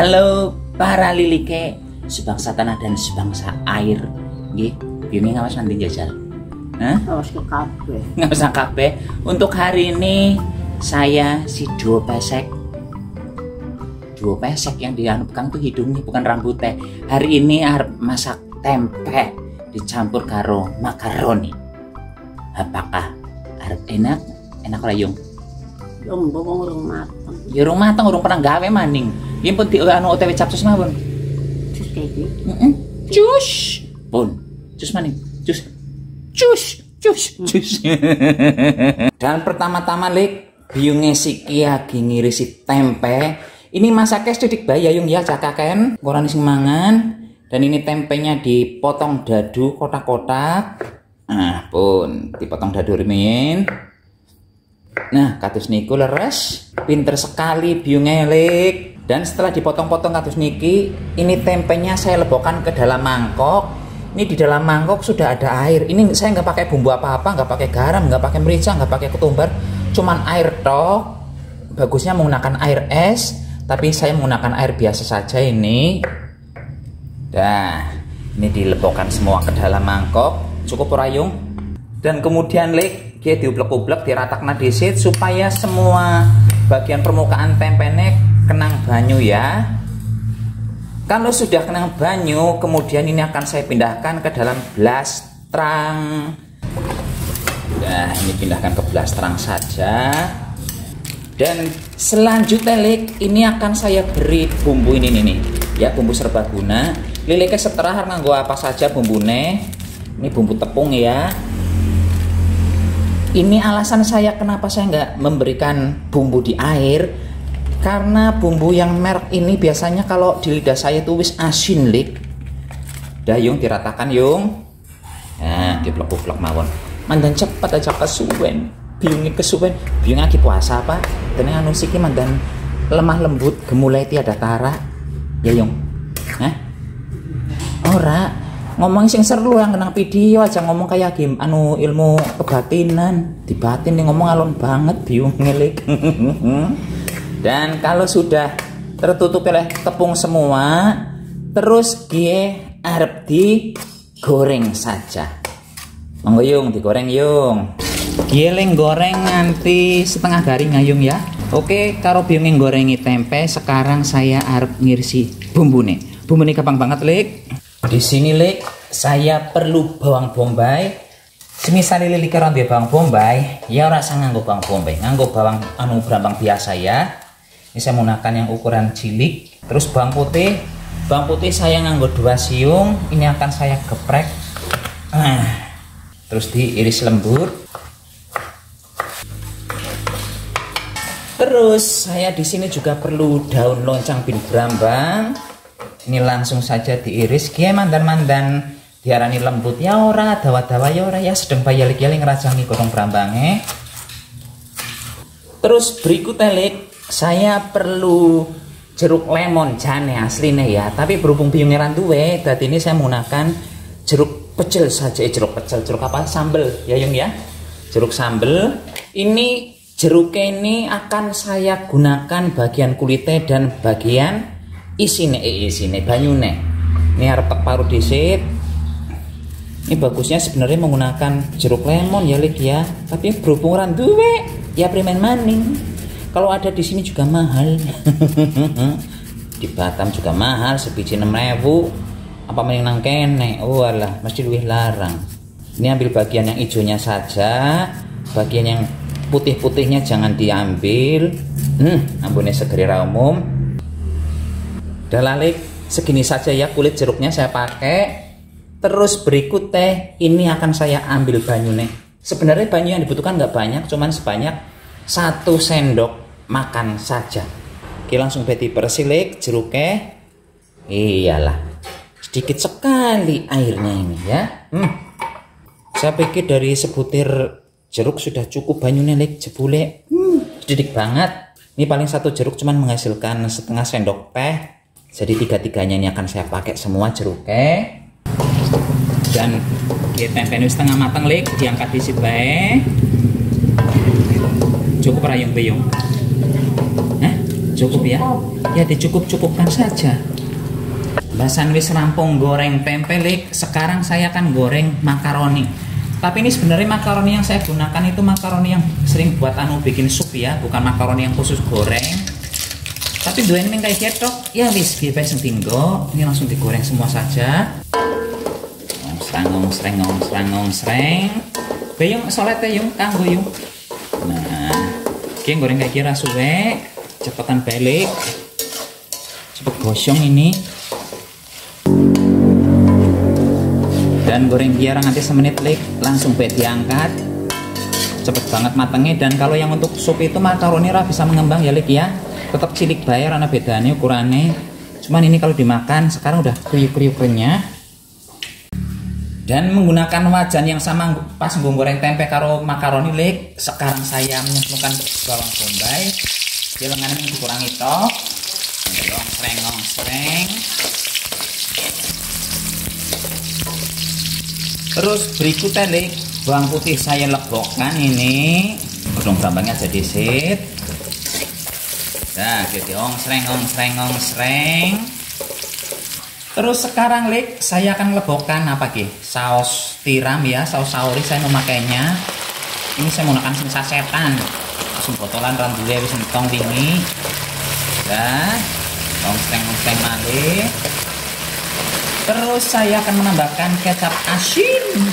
Halo para lilike sebangsa tanah dan sebangsa air. Nggih, biyen ngawas nanti jajal. Hah? Awas ke kabeh. Usah kabeh. Untuk hari ini saya si Duo Pesek. Duo Pesek yang dianu Kang tuh hidungnya bukan rambutnya. Hari ini arep masak tempe dicampur karo makaroni. Apakah arep enak? Enak lah yung. Wong urung mateng. Ya urung mateng urung pernah gawe maning. Yen pun di anu OTW capcus mawon. Terus kayak. Heeh. Cus. Pun. Cus maning. Cus. Cus. Cus. Cus. Dan pertama-tama lik biungnya si Kia ngirisi tempe. Ini masaknya sedikit bayi yung ya cakaken. Koran sing mangan. Dan ini tempenya dipotong dadu kotak-kotak. Nah, pun dipotong dadu rimin. Nah, katus niku leres, pinter sekali biungnya lik. Dan setelah dipotong-potong katus niki, ini tempenya saya lebokkan ke dalam mangkok. Ini di dalam mangkok sudah ada air. Ini saya nggak pakai bumbu apa-apa, nggak pakai garam, nggak pakai merica, nggak pakai ketumbar, cuman air toh. Bagusnya menggunakan air es, tapi saya menggunakan air biasa saja ini. Dah, ini dilebokkan semua ke dalam mangkok. Cukup rayung. Dan kemudian lik, dia diublek-ublek, diratakna disit supaya semua bagian permukaan tempene kenang banyu ya. Kalau sudah kenang banyu, kemudian ini akan saya pindahkan ke dalam belas terang. Nah, ini pindahkan ke belas terang saja. Dan selanjutnya lik, ini akan saya beri bumbu ini nih, nih. ya bumbu serbaguna. Liliknya setelah nganggo apa saja bumbune. Ini bumbu tepung ya. Ini alasan saya kenapa saya nggak memberikan bumbu di air karena bumbu yang merek ini biasanya kalau di lidah saya itu wis asin lik. Dah yung diratakan yung. Nah, diplek-plek mawon. Mandan cepat aja kesuwen. Biungnya kesuwen. Biung lagi puasa apa? Dan anu siki mandan lemah lembut gemulai tiada tara. Ya yung. Hah? Ora, ngomong sing seru yang kenang video aja ngomong kayak game anu ilmu kebatinan. Di batin nih ngomong alon banget biung ngelik. Dan kalau sudah tertutup oleh tepung semua terus gie arep digoreng saja. Monggo yung digoreng yung. Gieleng goreng nanti setengah garing ngayung ya. Oke karo biung gorengi tempe sekarang saya arep ngirisi bumbu nih bumbu nih gampang banget lik di sini lek saya perlu bawang bombay. Semisal lili keron dia bawang bombay, ya rasa nganggo bawang bombay, nganggo bawang anu brambang biasa ya. Ini saya menggunakan yang ukuran cilik. Terus bawang putih, bawang putih saya nganggo dua siung. Ini akan saya geprek. Ah. Terus diiris lembut. Terus saya di sini juga perlu daun loncang bin brambang ini langsung saja diiris. Kia mandan-mandan diarani lembut. Ya ora dawa-dawa ya ora. Ya sedang bayalik-yalik ngerajangi godong brambange terus berikutnya lek saya perlu jeruk lemon jane aslinya ya. Tapi berhubung biungnya randuwe tadi ini saya menggunakan jeruk pecel saja. Eh, jeruk pecel jeruk apa? Sambel. Ya yung ya. Jeruk sambel. Ini jeruknya ini akan saya gunakan bagian kulitnya dan bagian isine eh, isine banyune. Ini harap tak paruh disit. Ini bagusnya sebenarnya menggunakan jeruk lemon ya lik ya. Tapi berhubung randuwe ya primen maning. Kalau ada di sini juga mahal. Di Batam juga mahal sebiji 6000 apa mending nang kene? Oh alah mesti lebih larang. Ini ambil bagian yang hijaunya saja. Bagian yang putih-putihnya jangan diambil. Hmm ambune segeri umum udah lalik segini saja ya kulit jeruknya saya pakai. Terus berikut teh ini akan saya ambil banyunya sebenarnya banyu yang dibutuhkan nggak banyak cuman sebanyak satu sendok makan saja. Oke langsung beti persilik jeruknya. Iyalah sedikit sekali airnya ini ya. Hmm. saya pikir dari sebutir jeruk sudah cukup banyunya lik jebule. Hmm, sedikit banget. Ini paling satu jeruk cuman menghasilkan setengah sendok teh jadi tiga-tiganya ini akan saya pakai semua jeruknya dan kita tempeni setengah matang lik diangkat di bae cukup rayung beyung Hah? Cukup ya? Ya dicukup-cukupkan saja. Basan wis rampung goreng tempe lik. Sekarang saya akan goreng makaroni. Tapi ini sebenarnya makaroni yang saya gunakan itu makaroni yang sering buat anu bikin sup ya, bukan makaroni yang khusus goreng. Tapi dua ini kayak gitu, ya wis kita sing tinggo. Ini langsung digoreng semua saja. Ngong ngong sreng ngong sreng ngong sreng. Bayung solete yung. Nah, oke goreng kayak kira suwe, cepetan balik. Cepet gosong ini. dan goreng biar nanti semenit lik langsung baik diangkat cepet banget matangnya dan kalau yang untuk sup itu makaroni ra bisa mengembang ya lik ya. Tetap cilik bayar karena bedanya ukurannya cuman ini kalau dimakan sekarang udah kriuk-kriuk renyah. Dan menggunakan wajan yang sama pas goreng tempe karo makaroni lik. Sekarang saya menyemprotkan bawang bombay. Di lengan ini dikurangi toh. Sreng sreng terus berikutnya nih bawang putih saya lebokkan ini. Godong brambangnya jadi sit nah gitu ong sreng ong sreng ong sreng terus sekarang lik saya akan lebokkan apa ki? Saus tiram ya saus sauri saya memakainya. Ini saya menggunakan sing sasetan. Langsung botolan rambutnya wis entong ini nah ong sreng ong sreng malih. Terus saya akan menambahkan kecap asin.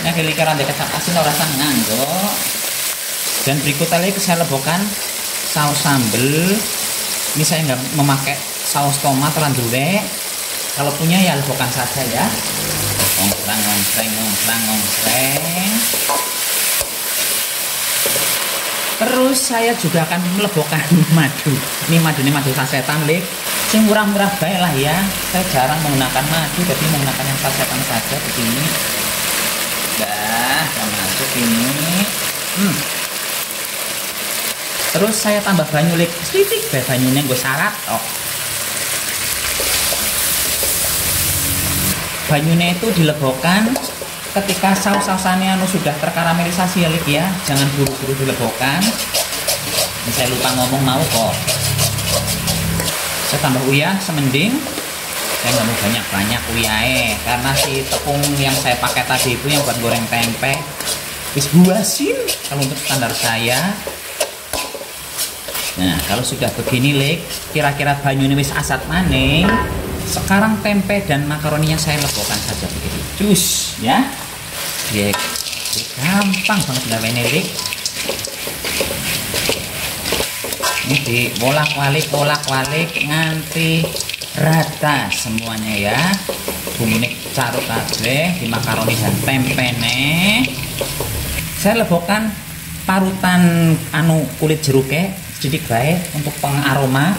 Nah, ada kecap asin orang rasa nganggo. Dan berikutnya lagi saya lebokkan saus sambal. Ini saya nggak memakai saus tomat randule. Kalau punya ya lebokkan saja ya. Ngongsreng, ngongsreng, ngongsreng, ngongsreng. Terus saya juga akan melebokkan madu. Ini madu ini madu sasetan, Lik sing murah-murah baik lah ya saya jarang menggunakan madu jadi menggunakan yang sasetan saja begini dah masuk ini. Hmm. terus saya tambah banyu lik. Sedikit bae banyunya gue syarat oh. banyunya itu dilebokan ketika saus-sausannya anu sudah terkaramelisasi ya lik ya. Jangan buru-buru dilebokan. Saya lupa ngomong mau kok. Saya tambah uyah semending saya nggak mau banyak-banyak uyahe karena si tepung yang saya pakai tadi itu yang buat goreng tempe wis buasin kalau untuk standar saya. Nah kalau sudah begini lek kira-kira banyu ini wis asat maning sekarang tempe dan makaroninya saya lebokkan saja begitu cus ya. Ya gampang banget nggak lek ini di bolak balik bolak balik nganti rata semuanya ya. Bumbunya carut kabeh di makaroni dan tempe nih saya lebokkan parutan anu kulit jeruknya sedikit baik untuk pengaroma.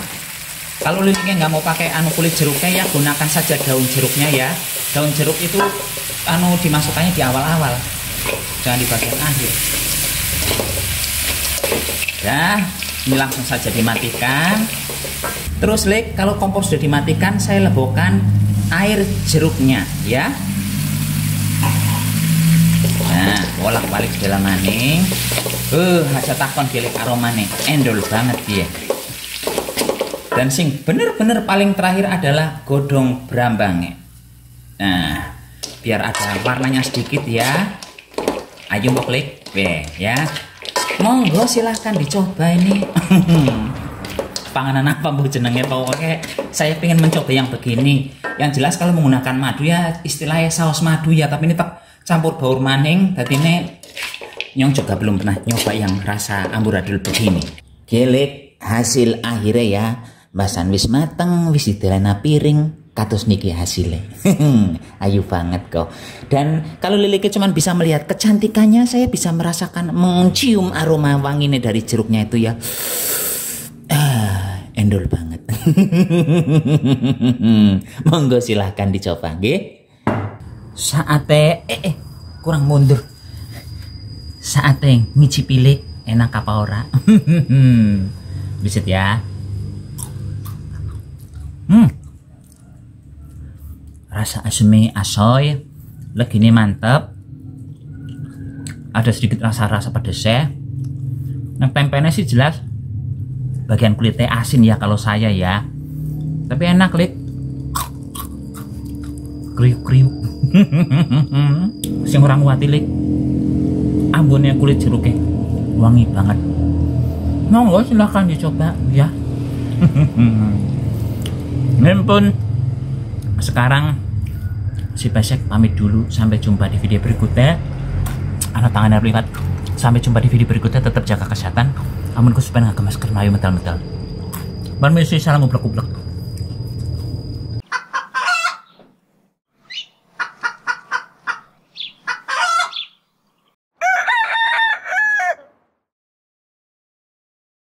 Kalau liliknya nggak mau pakai anu kulit jeruknya ya gunakan saja daun jeruknya ya. Daun jeruk itu anu dimasukkannya di awal-awal. Jangan di bagian akhir. Ya ini langsung saja dimatikan. Terus lek kalau kompor sudah dimatikan saya lebokkan air jeruknya ya. Nah bolak balik dalam maning uh aja takon gilik aroma nih. Endol banget dia. Dan sing bener-bener paling terakhir adalah godong brambangnya. Nah biar ada warnanya sedikit ya. Ayo klik ya monggo silahkan dicoba ini. Panganan apa bu jenengnya? Pokoknya saya pengen mencoba yang begini. Yang jelas kalau menggunakan madu ya istilahnya saus madu ya. Tapi ini tak campur baur maning. Tadi ini nyong juga belum pernah nyoba yang rasa amburadul begini. Gelek hasil akhirnya ya. Basan wis mateng wis didelana piring katus niki hasilnya ayu banget kok. Dan kalau Lilike cuma bisa melihat kecantikannya saya bisa merasakan mencium aroma wanginya dari jeruknya itu ya. Ah, endol banget. Monggo silahkan dicoba ge saate eh, eh kurang mundur. Saate ngicipi enak apa ora? Bisa ya. Hmm rasa asmi asoy. Ini mantap ada sedikit rasa-rasa pedesnya. Nah tempenya sih jelas bagian kulitnya asin ya kalau saya ya. Tapi enak lik. Kriuk kriuk sing orang wati lik. Ambonnya kulit jeruknya wangi banget. Monggo silahkan dicoba ya. Ini pun sekarang si Pesek pamit dulu sampai jumpa di video berikutnya. Anak tangannya lihat sampai jumpa di video berikutnya tetap jaga kesehatan. Amun kesupen nggak masker mayu metal metal Permisi salam ublek ublek